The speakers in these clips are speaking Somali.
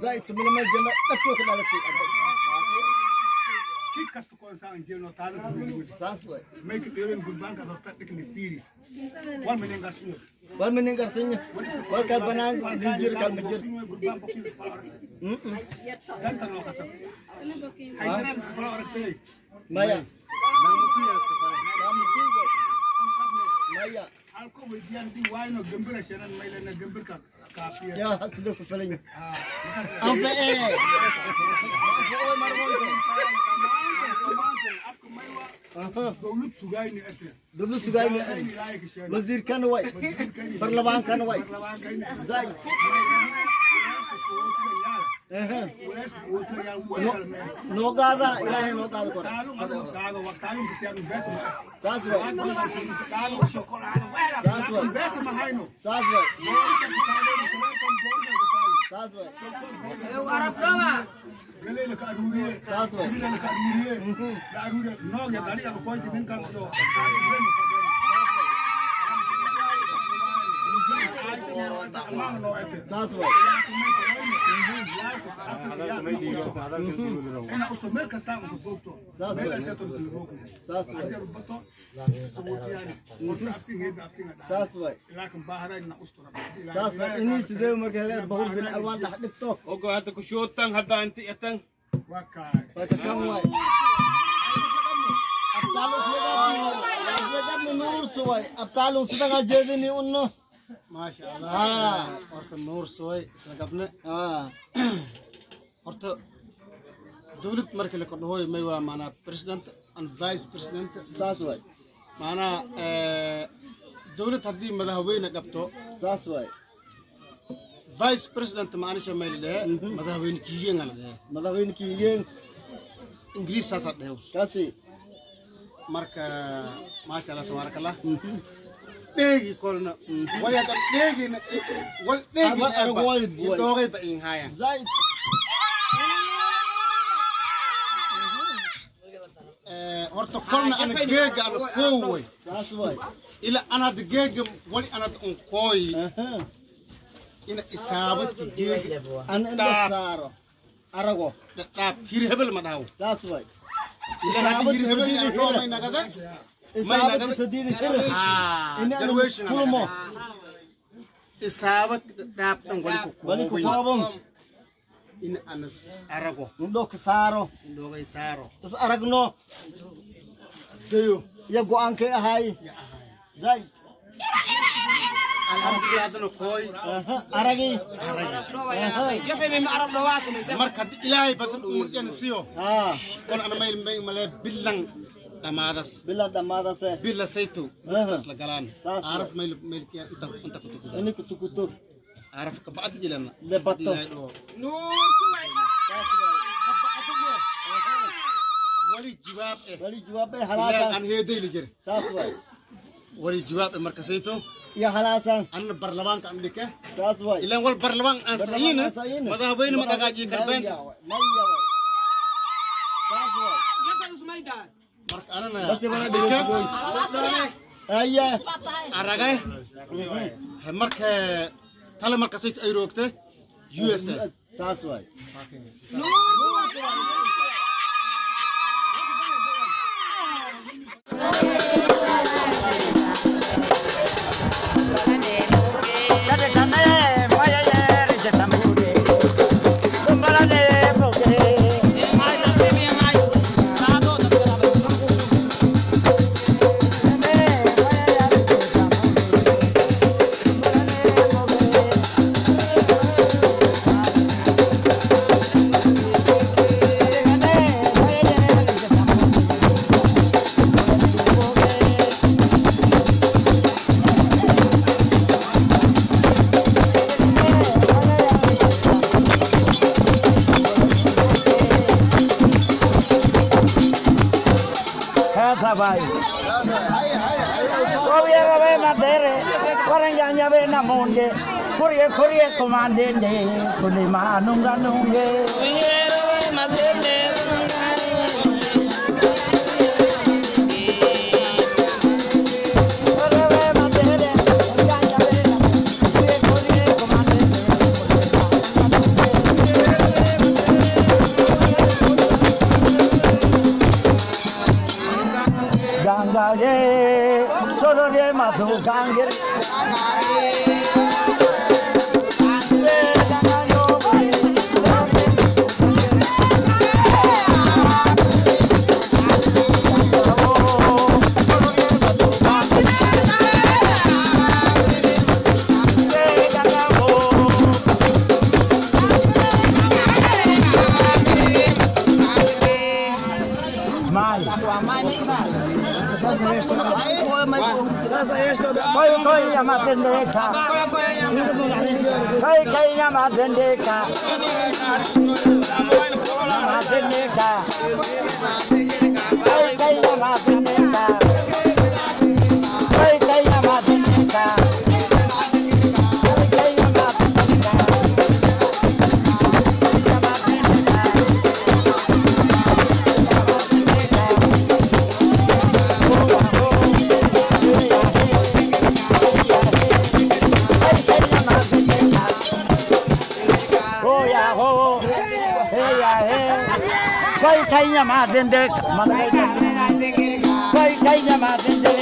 zai tumi lamar jama'a ɗauko kuɗa da kuɗa ki kastu kon sa en jelno tan make the even good bank of tactic ni firi wal men ngar sunyo wal men ngar sunyo wal ka banan di jir kan di jir hmm dan tan lo kasab ay dara bis fa orak tay maya namu ki ya maya alkawar biyan di wayo na gambira shanan mai lana gambir ka kafiya ya hasu da kusurin an fa eh دولت سجايني أتلا دولت سجايني أتلا وزير كان واي برلمان كان واي زاي noo qaada ilaahay noo qaada korsaas saas saas saas way saas way inii sidee marka heleed bahur bin alwaan dhax dhigto ogo hadda kushootan hadda inti etan waka kan waay abtaalun sidaqaa jeedini unno maasha allah ah horta nuur sooy isla gabne. Ah. Horta dowlad markii la kordhahooy may waa maanaa president and vice president. Saas way. Maanaa dowlad haddii madaxweyne qabto saas way. vice president maanisha may la dhehe madaxweyne kiigeenga la dhehe madaxweyne kiigeen. Ingiriis saasaa dhehews kasi marka maasha allah tabaaraka allah ɗeegi kolno waya kam ɗeegina wol ɗeegi ɗooxi ba in haya horta kolna ana geega ana koowoy ila anad geega wali anad un kooyi ina isaabadka geega dhaab arago dhaab hir hebel ma dhawo ilaahadi hir hebel yaa dhoomayna gadan isaabad dhaabtan ah, walikuqaaban in aan arago. Indhoka saaro indhogay saaro is aragno dayo iyo go'aankay ahaay zaid alhamdulillah haddana kooy aragi. Marka ilaahay bada dhumarjan siyo. Ah. On ana mayl malee bilan dhamaadas bilan dhamaadase bila saytow e. la galaan. Aaraf mayl maylkiya inta inta kutukuto ini kutukuto aaraf kabacdi jilana le batto nuur wali jiwaab eh wali jiwaab eh halaasa aan heedayli jir. Saas way. Wali jiwaab eh marka saytow يا حلاسان أنا برلمان كان لك ساس واي إلا وال برلمان أنسين ماذا بين ما تجاجي كربان لا يا واي ساس واي يا ساس ماي دار arage marka tale eh, markasayt ay roogte u s a. komandenye kunima anunga nunge झंडे का खै खै यमा झंडे का झंडे का खै खै यमा झंडे का जमा दिंदे कई कई जमा दिंदे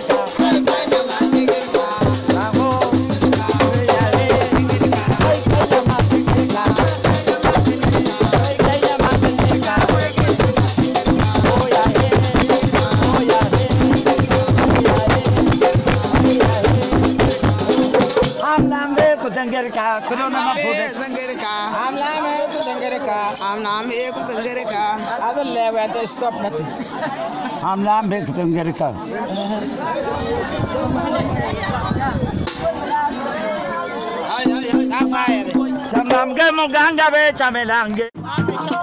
Pero no ले हुआ तो स्टॉप नहीं Am lambe kutengerka. ना fire Chamlamge muganga be chamelange. है